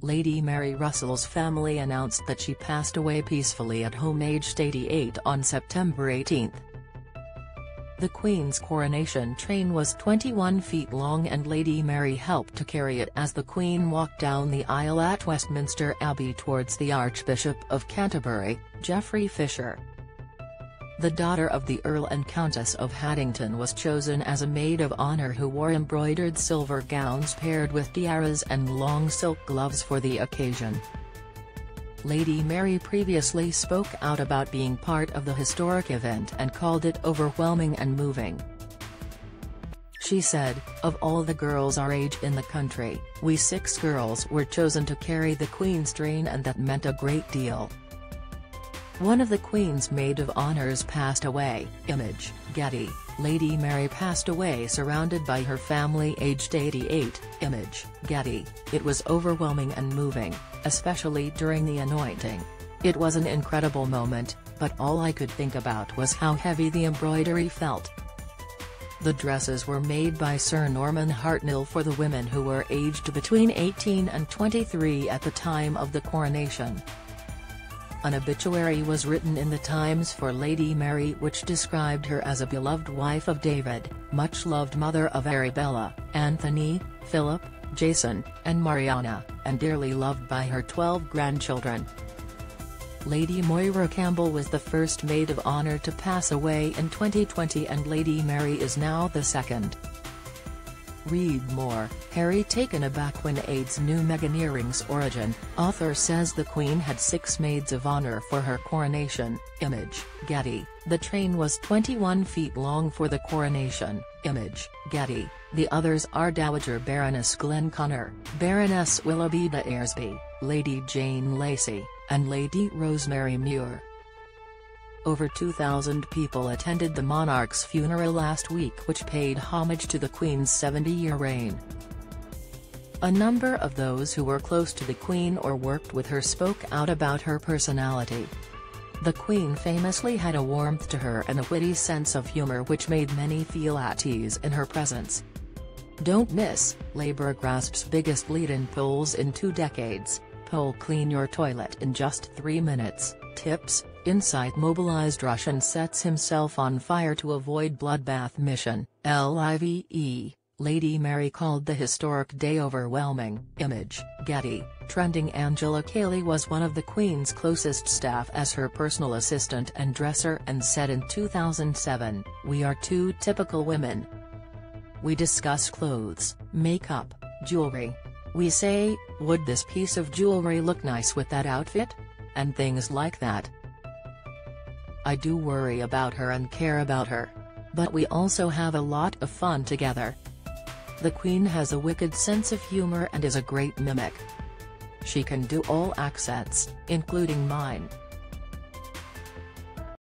Lady Mary Russell's family announced that she passed away peacefully at home aged 88 on September 18. The Queen's coronation train was 21 feet long and Lady Mary helped to carry it as the Queen walked down the aisle at Westminster Abbey towards the Archbishop of Canterbury, Geoffrey Fisher. The daughter of the Earl and Countess of Haddington was chosen as a maid of honour who wore embroidered silver gowns paired with tiaras and long silk gloves for the occasion. Lady Mary previously spoke out about being part of the historic event and called it overwhelming and moving. She said, of all the girls our age in the country, we six girls were chosen to carry the Queen's train and that meant a great deal. One of the Queen's maid of honors passed away, Image, Getty, Lady Mary passed away surrounded by her family aged 88, Image, Getty, it was overwhelming and moving, especially during the anointing. It was an incredible moment, but all I could think about was how heavy the embroidery felt. The dresses were made by Sir Norman Hartnell for the women who were aged between 18 and 23 at the time of the coronation. An obituary was written in the Times for Lady Mary which described her as a beloved wife of David, much-loved mother of Arabella, Anthony, Philip, Jason, and Mariana, and dearly loved by her 12 grandchildren. Lady Moira Campbell was the first maid of honour to pass away in 2020 and Lady Mary is now the second. Read more, Harry taken aback when aides knew Meghan earrings origin, author says the Queen had six maids of honour for her coronation, Image, Getty, the train was 21 feet long for the coronation, Image, Getty, the others are Dowager Baroness Glenconner, Baroness Willoughby de Eresby, Lady Jane Lacey, and Lady Rosemary Muir. Over 2,000 people attended the monarch's funeral last week which paid homage to the Queen's 70-year reign. A number of those who were close to the Queen or worked with her spoke out about her personality. The Queen famously had a warmth to her and a witty sense of humour which made many feel at ease in her presence. Don't miss, Labour grasps biggest lead in polls in two decades, poll clean your toilet in just three minutes, tips, Inside mobilized Russian sets himself on fire to avoid bloodbath mission, LIVE, Lady Mary called the historic day overwhelming. Image, Getty, trending Angela Kelly was one of the Queen's closest staff as her personal assistant and dresser and said in 2007, We are two typical women. We discuss clothes, makeup, jewelry. We say, would this piece of jewelry look nice with that outfit? And things like that. I do worry about her and care about her. But we also have a lot of fun together. The Queen has a wicked sense of humor and is a great mimic. She can do all accents, including mine.